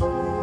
you.